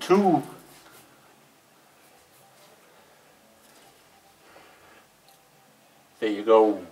two. There you go.